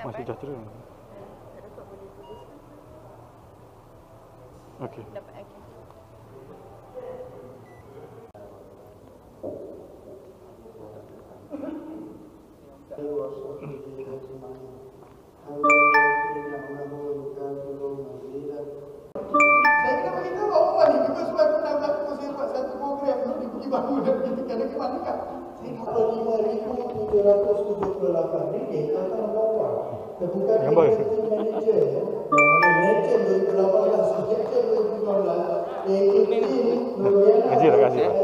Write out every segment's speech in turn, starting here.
Masih sejahtera. Eh, okey. dapat. Okey. Okay. Saya kena beritahu apa ni Because saya pernah melakukan buat satu program Untuk dia pergi bangun dan pergi kena Dia ke mana kah? Kalau 5,778 ringgit akan membawa kebukaan yang manager manager RM28,718 2018, ini RM28,718 yang ini RM28,718 yang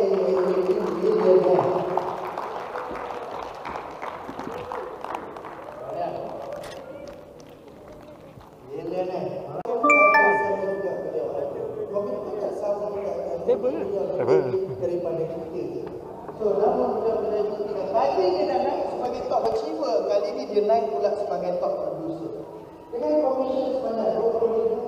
ini RM28,718 yang So, namun benda-benda itu tidak. Tadi dia dah naik sebagai top achiever. Kali ini dia naik pula sebagai top producer. Dengan komisen sebanyak 20 ribu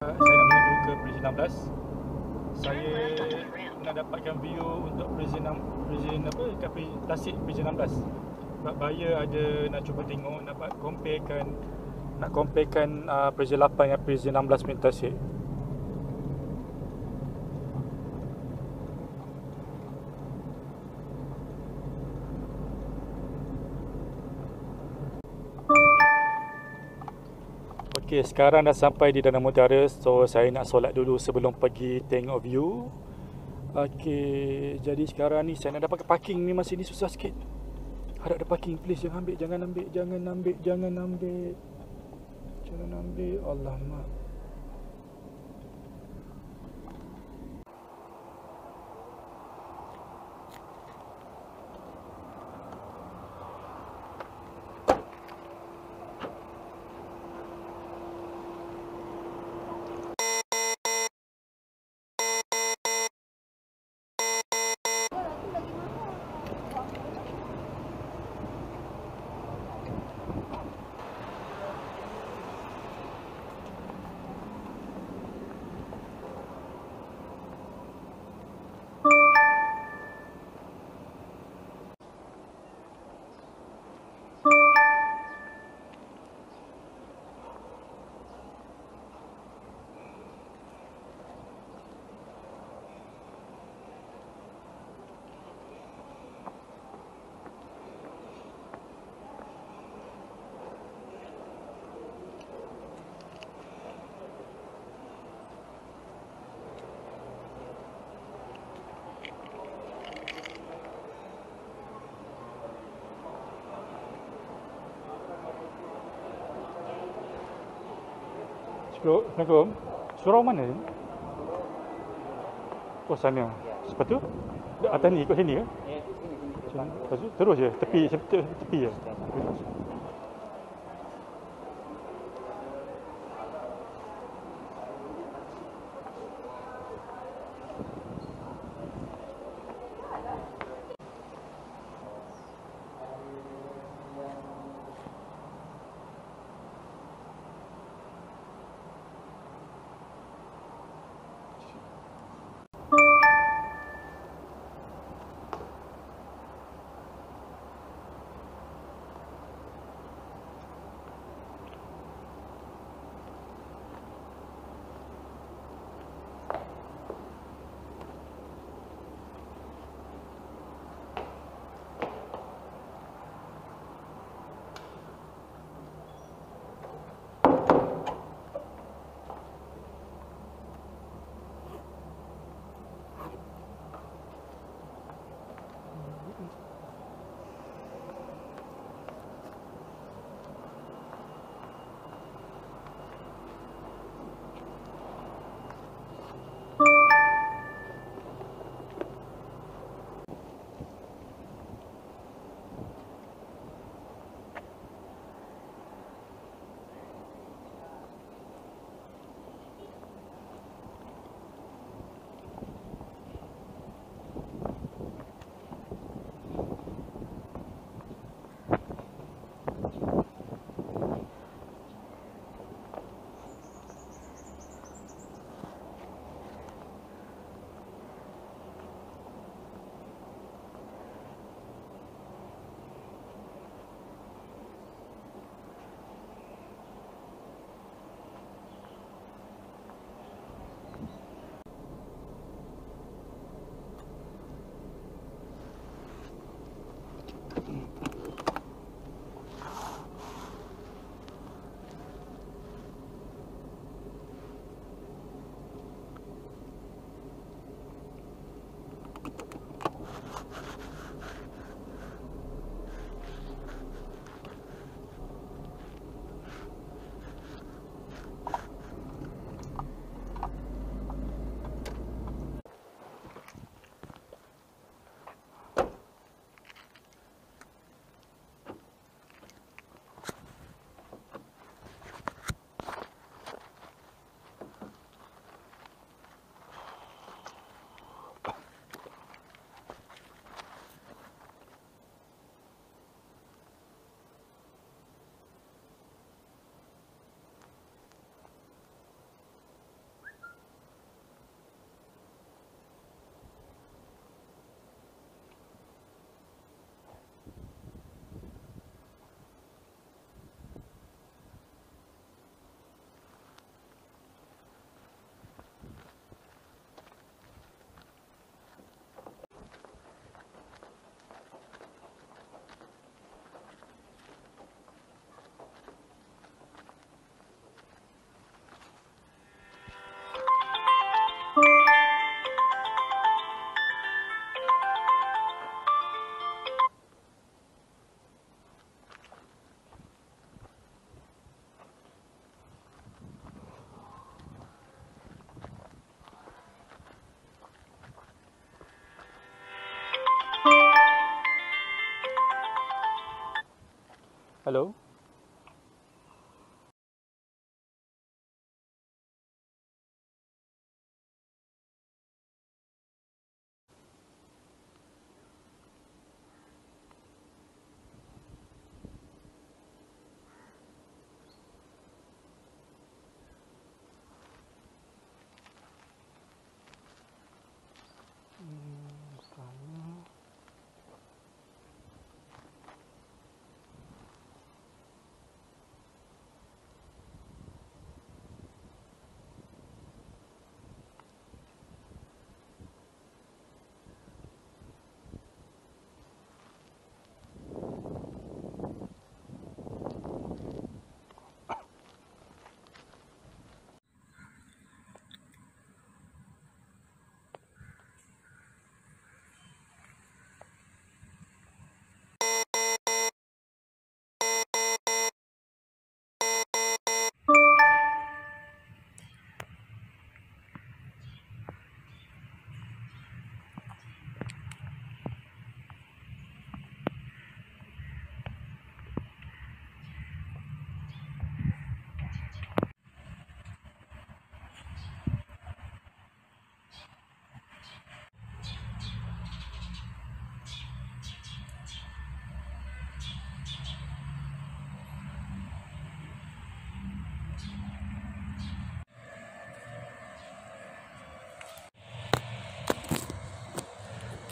Saya nak menuju ke Prison 16. Saya nak dapatkan view untuk Prison 6 Prison apa kat Pri- Tasik Prison 16. Sebab buyer ada nak cuba tengok nak comparekan nak comparekan uh, Prison 8 dengan Prison 16 punya Tasik. Okey, sekarang dah sampai di Danau Mutiara. So, saya nak solat dulu sebelum pergi tengok view. Okey, jadi sekarang ni saya nak dapat parking ni masih ni susah sikit. Harap ada parking please jangan ambil, jangan ambil, jangan ambil, jangan ambil. Jangan ambil. Alamak. Bro, Assalamualaikum. Surau mana ni? Oh sana. Lepas tu? Atas ni ikut sini ke? Sini. Lepas tu terus je tepi tepi, tepi je. Hello?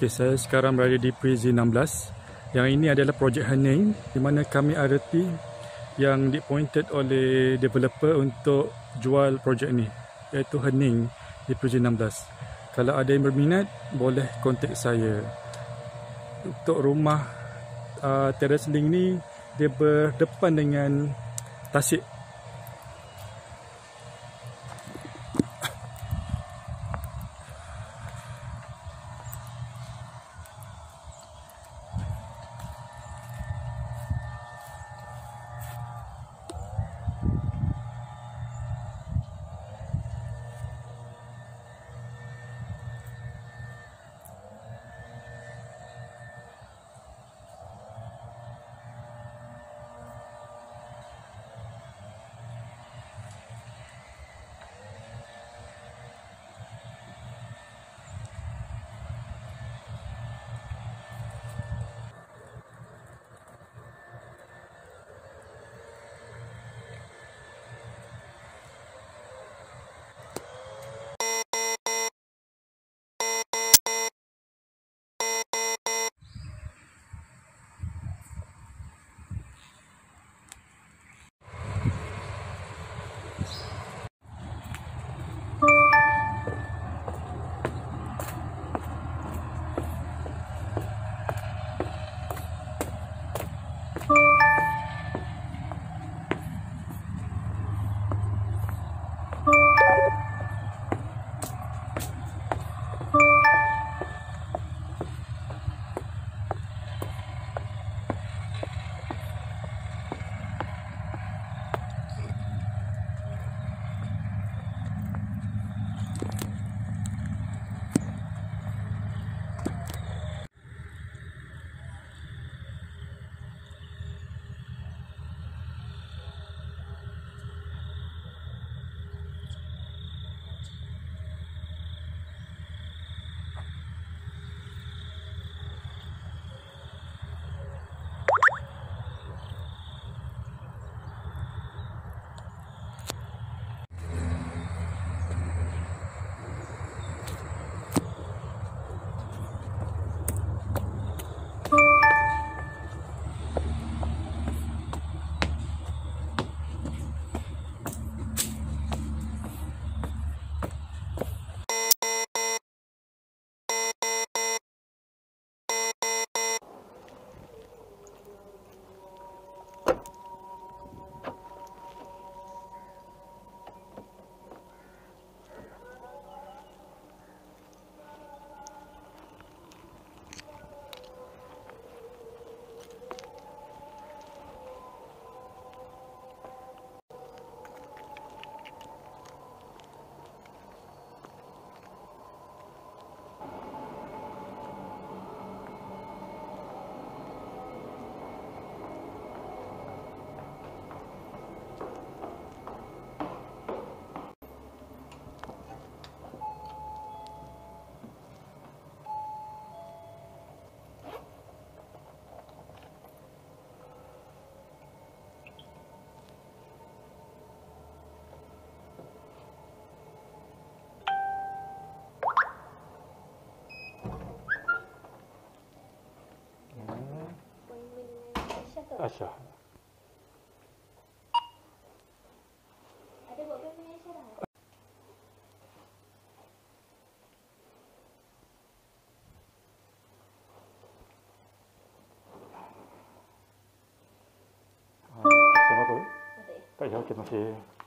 Okay, saya sekarang berada di Prezi 16. Yang ini adalah projek Hening di mana kami RT yang diappointed oleh developer untuk jual projek ini iaitu Hening di Prezi 16. Kalau ada yang berminat, boleh kontak saya. Untuk rumah uh, terrace link ni dia berdepan dengan tasik okey, terima kasih.